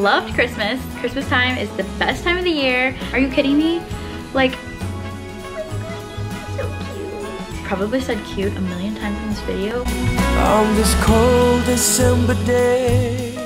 loved Christmas. Christmas time is the best time of the year. Are you kidding me? Like. Probably said cute a million times in this video. On this cold December day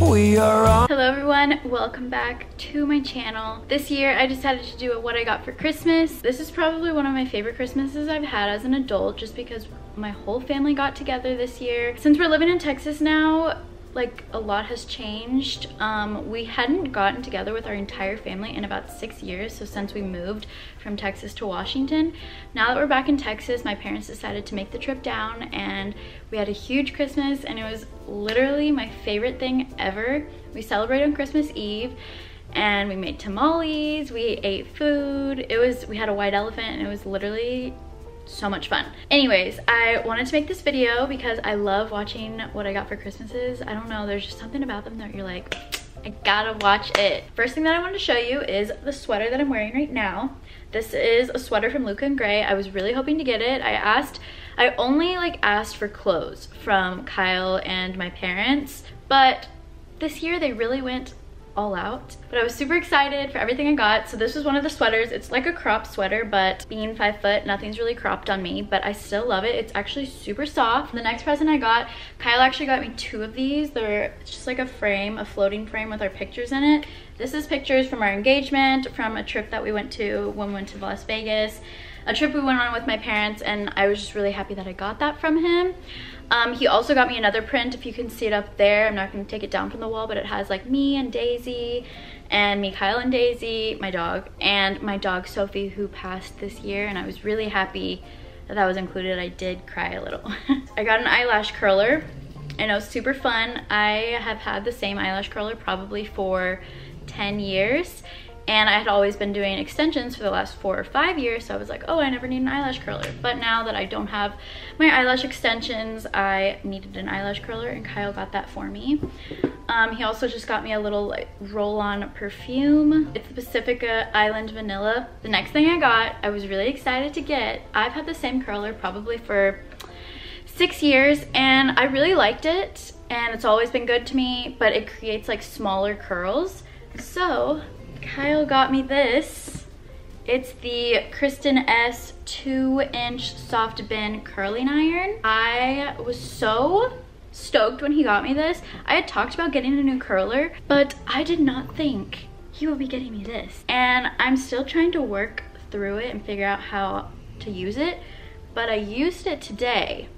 we are on hello everyone welcome back to my channel this year i decided to do a what i got for christmas this is probably one of my favorite christmases i've had as an adult just because my whole family got together this year since we're living in texas now like a lot has changed. Um, we hadn't gotten together with our entire family in about six years so since we moved from texas to washington now that we're back in texas my parents decided to make the trip down and we had a huge christmas and it was literally my favorite thing ever. We celebrated on christmas eve and we made tamales we ate food. It was we had a white elephant and it was literally so much fun. Anyways, I wanted to make this video because I love watching what I got for Christmases. I don't know, there's just something about them that you're like, I gotta watch it. First thing that I wanted to show you is the sweater that I'm wearing right now. This is a sweater from Luca and Gray. I was really hoping to get it. I asked, I only like asked for clothes from Kyle and my parents, but this year they really went all out. But I was super excited for everything I got. So this was one of the sweaters. It's like a crop sweater, but being five foot, nothing's really cropped on me, but I still love it. It's actually super soft. The next present I got, Kyle actually got me two of these. They're just like a frame, a floating frame with our pictures in it. This is pictures from our engagement, from a trip that we went to when we went to Las Vegas, a trip we went on with my parents, and I was just really happy that I got that from him. Um, he also got me another print, if you can see it up there. I'm not going to take it down from the wall, but it has like me and Daisy and Kyle and Daisy, my dog, and my dog Sophie who passed this year. And I was really happy that that was included. I did cry a little. I got an eyelash curler and it was super fun. I have had the same eyelash curler probably for 10 years and I had always been doing extensions for the last four or five years so I was like oh I never need an eyelash curler. But now that I don't have my eyelash extensions I needed an eyelash curler and Kyle got that for me. Um, he also just got me a little like, roll-on perfume. It's the Pacifica Island Vanilla. The next thing I got I was really excited to get. I've had the same curler probably for six years and I really liked it and it's always been good to me but it creates like smaller curls. So Kyle got me this. It's the Kristin Ess 2-inch soft bend curling iron. I was so stoked when he got me this. I had talked about getting a new curler, but I did not think he would be getting me this. And I'm still trying to work through it and figure out how to use it, but I used it today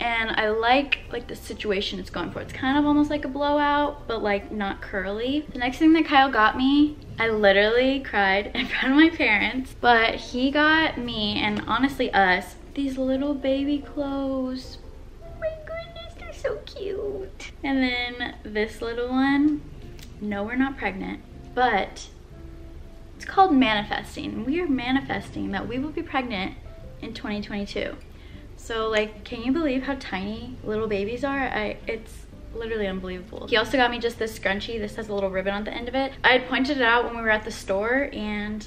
and I like like the situation it's going for. It's kind of almost like a blowout, but like not curly. The next thing that Kyle got me, I literally cried in front of my parents, but he got me and honestly us these little baby clothes. Oh my goodness, they're so cute. And then this little one, no, we're not pregnant, but it's called manifesting. We are manifesting that we will be pregnant in 2022. So like, can you believe how tiny little babies are? I, it's literally unbelievable. He also got me just this scrunchie. This has a little ribbon on the end of it. I had pointed it out when we were at the store and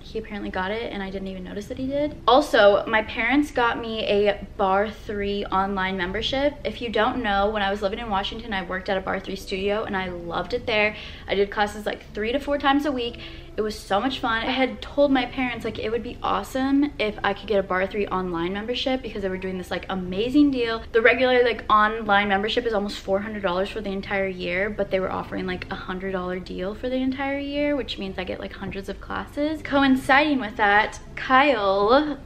he apparently got it and I didn't even notice that he did. Also, my parents got me a Barre3 online membership. If you don't know, when I was living in Washington, I worked at a Barre3 studio and I loved it there. I did classes like three to four times a week it was so much fun. I had told my parents like it would be awesome if I could get a Barre3 online membership because they were doing this like amazing deal. The regular like online membership is almost $400 for the entire year, but they were offering like a $100 deal for the entire year, which means I get like hundreds of classes. Coinciding with that, Kyle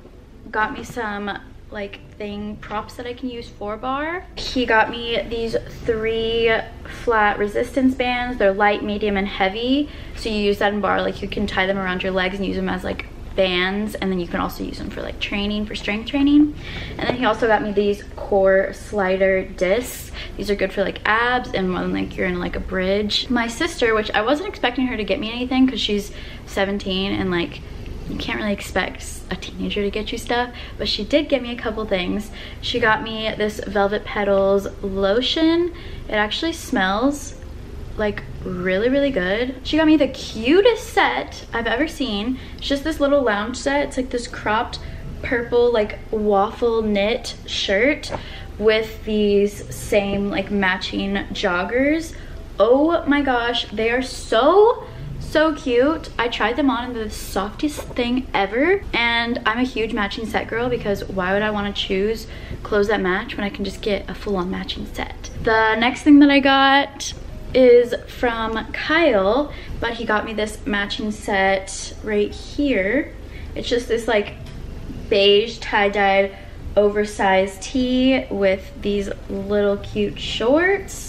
got me some like thing props that I can use for barre. He got me these three flat resistance bands. They're light, medium, and heavy. So you use that in barre, like you can tie them around your legs and use them as like bands and then you can also use them for like training for strength training and then he also got me these core slider discs these are good for like abs and when like you're in like a bridge my sister which i wasn't expecting her to get me anything because she's 17 and like you can't really expect a teenager to get you stuff, but she did get me a couple things. She got me this Velvet Petals lotion. It actually smells like really, really good. She got me the cutest set I've ever seen. It's just this little lounge set. It's like this cropped purple like waffle knit shirt with these same like matching joggers Oh my gosh, they are so so cute. I tried them on and they're the softest thing ever. And I'm a huge matching set girl because why would I want to choose clothes that match when I can just get a full-on matching set? The next thing that I got is from Kyle, but he got me this matching set right here. It's just this like beige tie-dyed oversized tee with these little cute shorts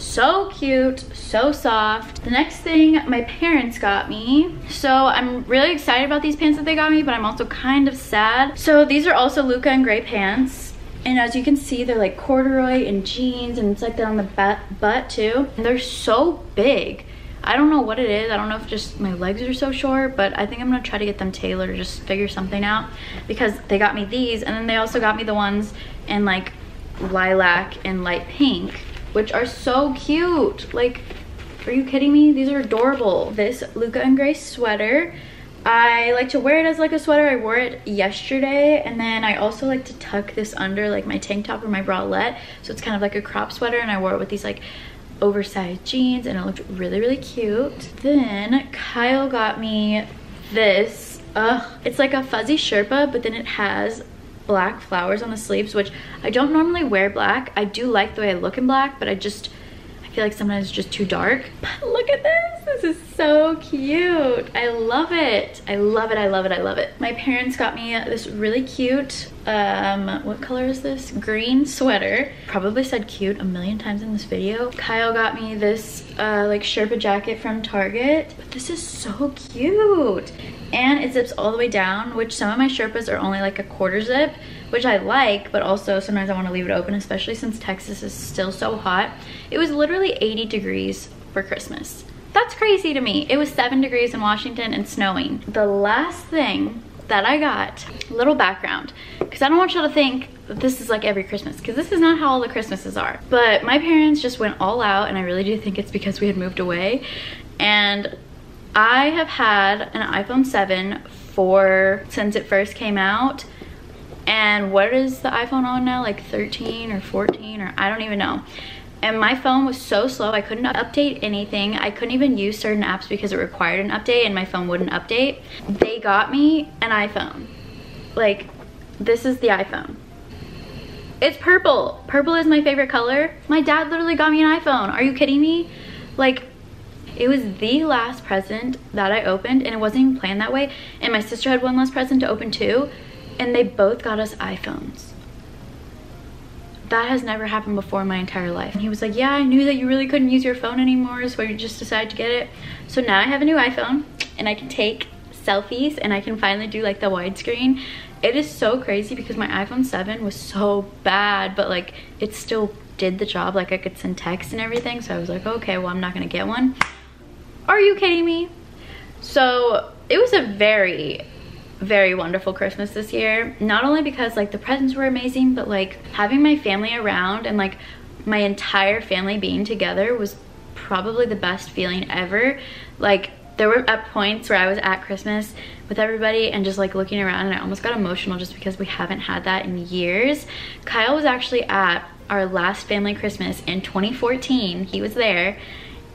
so cute so soft. The next thing my parents got me so i'm really excited about these pants that they got me but i'm also kind of sad. So these are also luca and gray pants and as you can see they're like corduroy and jeans and it's like that on the butt, butt too. And they're so big. I don't know what it is. I don't know if just my legs are so short, but I think I'm gonna try to get them tailored or just figure something out because they got me these and then they also got me the ones in like lilac and light pink which are so cute. Like, are you kidding me? These are adorable. This Luca and Gray sweater. I like to wear it as like a sweater. I wore it yesterday and then I also like to tuck this under like my tank top or my bralette. So it's kind of like a crop sweater and I wore it with these like oversized jeans and it looked really, really cute. Then Kyle got me this. Ugh, it's like a fuzzy Sherpa, but then it has black flowers on the sleeves, which I don't normally wear black. I do like the way I look in black, but I just, I feel like sometimes it's just too dark. But look at this, this is so cute. I love it. I love it, I love it, I love it. My parents got me this really cute, um, what color is this? Green sweater. Probably said cute a million times in this video. Kyle got me this uh, like Sherpa jacket from Target. But this is so cute and it zips all the way down which some of my sherpas are only like a quarter zip which i like but also sometimes i want to leave it open especially since texas is still so hot it was literally 80 degrees for christmas that's crazy to me. It was seven degrees in washington and snowing. The last thing that i got little background because i don't want y'all to think that this is like every christmas because this is not how all the christmases are. But my parents just went all out and i really do think it's because we had moved away. And I have had an iPhone 7 for since it first came out. And what is the iPhone on now? Like 13 or 14 or I don't even know and my phone was so slow I couldn't update anything. I couldn't even use certain apps because it required an update and my phone wouldn't update. They got me an iPhone. Like this is the iPhone. It's purple. Purple is my favorite color. My dad literally got me an iPhone. Are you kidding me? Like it was the last present that I opened and it wasn't even planned that way. And my sister had one last present to open too. And they both got us iPhones. That has never happened before in my entire life. And he was like, yeah, I knew that you really couldn't use your phone anymore. So you just decided to get it. So now I have a new iPhone and I can take selfies and I can finally do like the widescreen. It is so crazy because my iPhone 7 was so bad, but like it still did the job. Like I could send text and everything. So I was like, okay, well, I'm not gonna get one. Are you kidding me? So it was a very, very wonderful Christmas this year. Not only because like the presents were amazing, but like having my family around and like my entire family being together was probably the best feeling ever. Like there were at points where I was at Christmas with everybody and just like looking around and I almost got emotional just because we haven't had that in years. Kyle was actually at our last family Christmas in 2014. He was there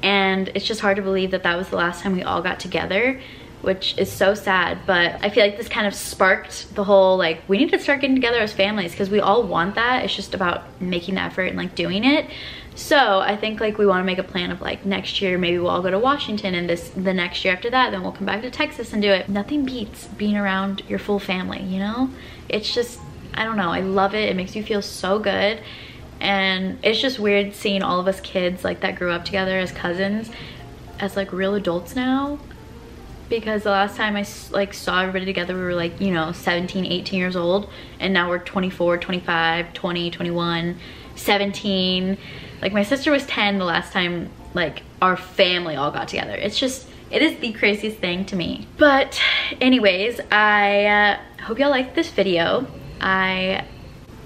and it's just hard to believe that that was the last time we all got together which is so sad but I feel like this kind of sparked the whole like we need to start getting together as families because we all want that. It's just about making the effort and like doing it. So I think like we want to make a plan of like next year maybe we'll all go to Washington and this the next year after that then we'll come back to Texas and do it. Nothing beats being around your full family you know? It's just I don't know I love it. It makes you feel so good. And it's just weird seeing all of us kids like that grew up together as cousins as like real adults now because the last time I like saw everybody together we were like you know 17 18 years old and now we're 24 25 20 21 17 like my sister was 10 the last time like our family all got together it's just it is the craziest thing to me but anyways I uh, hope y'all liked this video I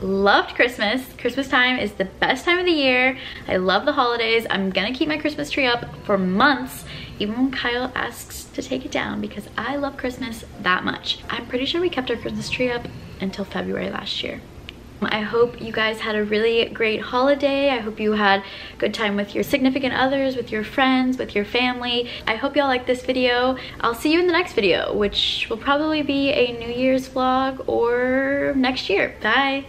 loved Christmas. Christmas time is the best time of the year. I love the holidays. I'm gonna keep my Christmas tree up for months, even when Kyle asks to take it down because I love Christmas that much. I'm pretty sure we kept our Christmas tree up until February last year. I hope you guys had a really great holiday. I hope you had a good time with your significant others, with your friends, with your family. I hope y'all liked this video. I'll see you in the next video, which will probably be a New Year's vlog or next year. Bye.